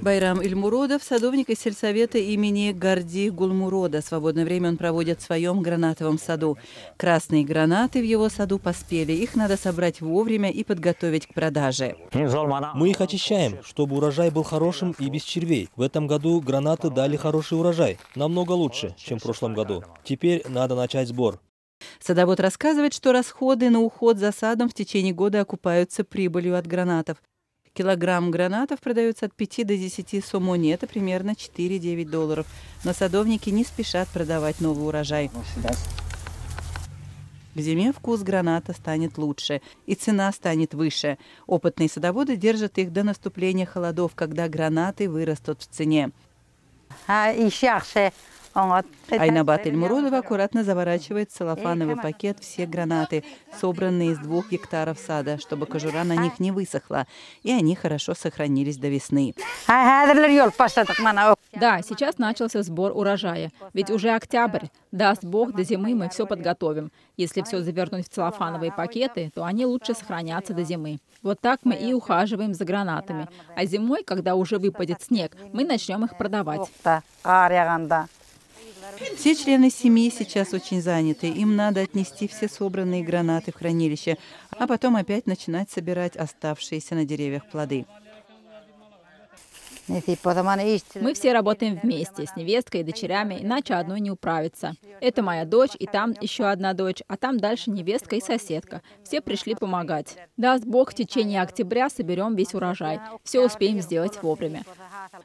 Байрам Ильмуродов – садовник из сельсовета имени Горди Гулмурода. Свободное время он проводит в своем гранатовом саду. Красные гранаты в его саду поспели. Их надо собрать вовремя и подготовить к продаже. Мы их очищаем, чтобы урожай был хорошим и без червей. В этом году гранаты дали хороший урожай. Намного лучше, чем в прошлом году. Теперь надо начать сбор. Садовод рассказывает, что расходы на уход за садом в течение года окупаются прибылью от гранатов. Килограмм гранатов продается от 5 до 10 сомони, это примерно 4-9 долларов. Но садовники не спешат продавать новый урожай. К зиме вкус граната станет лучше, и цена станет выше. Опытные садоводы держат их до наступления холодов, когда гранаты вырастут в цене. Айнабат Эльмуродова аккуратно заворачивает в целлофановый пакет все гранаты, собранные из двух гектаров сада, чтобы кожура на них не высохла, и они хорошо сохранились до весны. Да, сейчас начался сбор урожая, ведь уже октябрь. Даст Бог, до зимы мы все подготовим. Если все завернуть в целлофановые пакеты, то они лучше сохранятся до зимы. Вот так мы и ухаживаем за гранатами. А зимой, когда уже выпадет снег, мы начнем их продавать. Все члены семьи сейчас очень заняты. Им надо отнести все собранные гранаты в хранилище, а потом опять начинать собирать оставшиеся на деревьях плоды. Мы все работаем вместе, с невесткой и дочерями, иначе одной не управиться. Это моя дочь, и там еще одна дочь, а там дальше невестка и соседка. Все пришли помогать. Даст Бог, в течение октября соберем весь урожай. Все успеем сделать вовремя.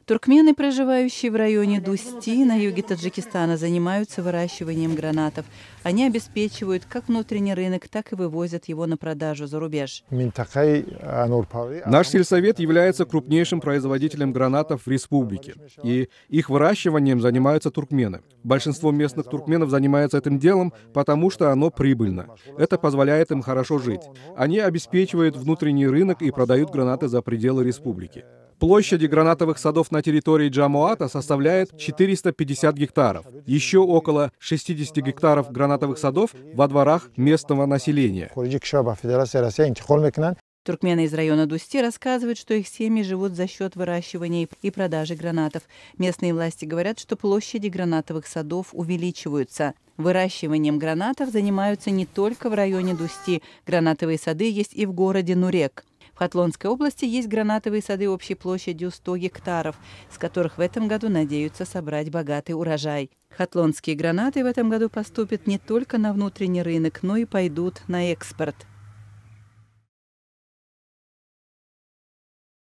Туркмены, проживающие в районе Дусти на юге Таджикистана, занимаются выращиванием гранатов. Они обеспечивают как внутренний рынок, так и вывозят его на продажу за рубеж. Наш сельсовет является крупнейшим производителем гранатов в республике, и их выращиванием занимаются туркмены. Большинство местных туркменов занимаются этим делом, потому что оно прибыльно. Это позволяет им хорошо жить. Они обеспечивают внутренний рынок и продают гранаты за пределы республики. Площади гранатовых садов на территории Джамуата составляет 450 гектаров. Еще около 60 гектаров гранатовых садов во дворах местного населения. Туркмены из района Дусти рассказывают, что их семьи живут за счет выращивания и продажи гранатов. Местные власти говорят, что площади гранатовых садов увеличиваются. Выращиванием гранатов занимаются не только в районе Дусти. Гранатовые сады есть и в городе Нурек. В Хатлонской области есть гранатовые сады общей площадью 100 гектаров, с которых в этом году надеются собрать богатый урожай. Хатлонские гранаты в этом году поступят не только на внутренний рынок, но и пойдут на экспорт.